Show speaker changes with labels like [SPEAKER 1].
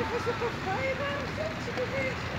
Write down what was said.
[SPEAKER 1] depois eu tô vai, vai, gente,